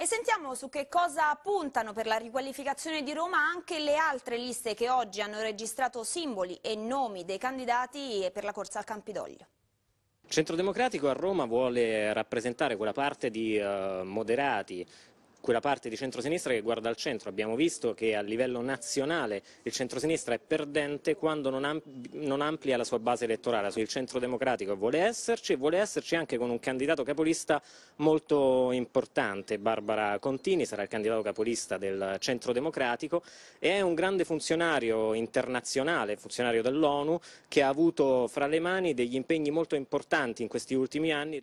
E sentiamo su che cosa puntano per la riqualificazione di Roma anche le altre liste che oggi hanno registrato simboli e nomi dei candidati per la corsa al Campidoglio. Il Centro Democratico a Roma vuole rappresentare quella parte di uh, moderati, quella parte di centrosinistra che guarda al centro. Abbiamo visto che a livello nazionale il centrosinistra è perdente quando non, amp non amplia la sua base elettorale. Il centro democratico vuole esserci e vuole esserci anche con un candidato capolista molto importante. Barbara Contini sarà il candidato capolista del centro democratico e è un grande funzionario internazionale, funzionario dell'ONU, che ha avuto fra le mani degli impegni molto importanti in questi ultimi anni.